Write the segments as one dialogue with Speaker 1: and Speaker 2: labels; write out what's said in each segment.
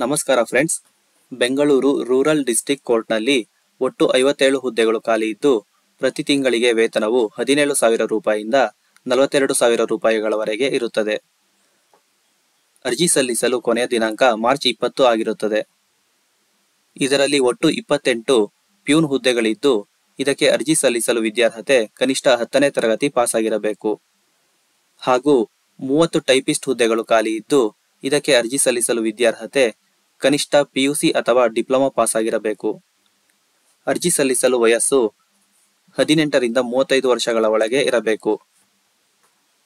Speaker 1: ನಮಸ್ಕಾರ friends Bengaluru rural district ಕೋರ್ಟ್ನಲ್ಲಿ ಒಟ್ಟು ಐವತ್ತೇಳು ಹುದ್ದೆಗಳು ಖಾಲಿ ಇದ್ದು, ಪ್ರತಿ ತಿಂಗಳಿಗೆ ವೇತನವು ಹದಿನೇಳು ಸಾವಿರ ರೂಪಾಯಿಯಿಂದ ನಲವತ್ತೆರಡು ಸಾವಿರ ರೂಪಾಯಿಗಳವರೆಗೆ ಇರುತ್ತದೆ. ಅರ್ಜಿ ಸಲ್ಲಿಸಲು ಕೊನೆಯ ದಿನಾಂಕ ಮಾರ್ಚ್ ಇಪ್ಪತ್ತು ಆಗಿರುತ್ತದೆ. ಇದರಲ್ಲಿ ಒಟ್ಟು ಇಪ್ಪತ್ತೆಂಟು ಪ್ಯೂನ್ ಹುದ್ದೆಗಳಿದ್ದು, ಇದಕ್ಕೆ ಅರ್ಜಿ ಸಲ್ಲಿಸಲು ವಿದ್ಯಾರ್ಹತೆ ಕನಿಷ್ಠ ಹತ್ತನೇ ತರಗತಿ ಪಾಸ್ ಆಗಿರಬೇಕು ಹಾಗೂ ಮೂವತ್ತು ಟೈಪಿಸ್ಟ್ ಹುದ್ದೆಗಳು ಖಾಲಿ ಇದ್ದು, ಇದಕ್ಕೆ ಅರ್ಜಿ ಸಲ್ಲಿಸಲು ವಿದ್ಯಾರ್ಹತೆ ಕನಿಷ್ಠ ಪಿಯುಸಿ ಅಥವಾ ಡಿಪ್ಲೊಮಾ ಪಾಸ್ ಆಗಿರಬೇಕು ಅರ್ಜಿ ಸಲ್ಲಿಸಲು ವಯಸ್ಸು ಹದಿನೆಂಟರಿಂದ ಮೂವತ್ತೈದು ವರ್ಷಗಳ ಒಳಗೆ ಇರಬೇಕು.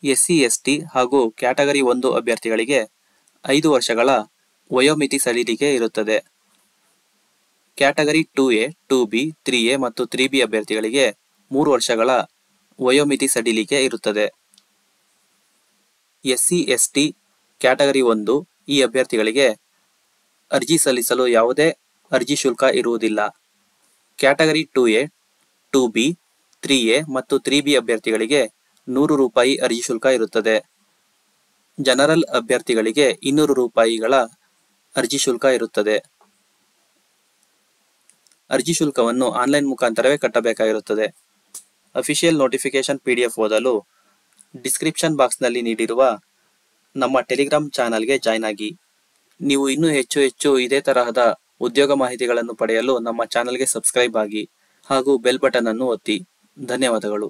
Speaker 1: ಎಸ್ಸಿ, ಎಸ್ಟಿ ಹಾಗೂ ಕ್ಯಾಟಗರಿ ಒಂದು ಅಭ್ಯರ್ಥಿಗಳಿಗೆ ಐದು ವರ್ಷಗಳ ವಯೋಮಿತಿ ಸಡಿಲಿಕೆ ಇರುತ್ತದೆ. Category two A, two B, three A ಮತ್ತು ತ್ರೀ ಬಿ ಅಭ್ಯರ್ಥಿಗಳಿಗೆ ಮೂರು ವರ್ಷಗಳ ವಯೋಮಿತಿ ಸಡಿಲಿಕೆ ಇರುತ್ತದೆ. ಎಸ್ಸಿ, ಎಸ್ಟಿ ಕ್ಯಾಟಗರಿ ಒಂದು ಈ ಅಭ್ಯರ್ಥಿಗಳಿಗೆ ಅರ್ಜಿ ಸಲ್ಲಿಸಲು ಯಾವುದೇ ಅರ್ಜಿ ಶುಲ್ಕ ಇರುವುದಿಲ್ಲ. Category two A, two B, three A ಮತ್ತು ತ್ರೀ ಬಿ ಅಭ್ಯರ್ಥಿಗಳಿಗೆ ನೂರು ರೂಪಾಯಿ ಅರ್ಜಿ ಶುಲ್ಕ ಇರುತ್ತದೆ. ಜನರಲ್ ಅಭ್ಯರ್ಥಿಗಳಿಗೆ ಇನ್ನೂರು ರೂಪಾಯಿಗಳ ಅರ್ಜಿ ಶುಲ್ಕ ಇರುತ್ತದೆ. ಅರ್ಜಿ ಶುಲ್ಕವನ್ನು ಆನ್ಲೈನ್ ಮುಖಾಂತರವೇ ಕಟ್ಟಬೇಕಾಗಿರುತ್ತದೆ. Official notification P D F ಓದಲು ಡಿಸ್ಕ್ರಿಪ್ಷನ್ ಬಾಕ್ಸ್ನಲ್ಲಿ ನೀಡಿರುವ ನಮ್ಮ ಟೆಲಿಗ್ರಾಮ್ ಚಾನಲ್ಗೆ ಜಾಯ್ನ್ ಆಗಿ. ನೀವು ಇನ್ನೂ ಹೆಚ್ಚು ಹೆಚ್ಚು ಇದೇ ತರಹದ ಉದ್ಯೋಗ ಮಾಹಿತಿಗಳನ್ನು ಪಡೆಯಲು ನಮ್ಮ ಚಾನೆಲ್ಗೆ ಸಬ್ಸ್ಕ್ರೈಬ್ ಆಗಿ ಹಾಗೂ ಬೆಲ್ ಬಟನ್ ಅನ್ನು ಒತ್ತಿ. ಧನ್ಯವಾದಗಳು.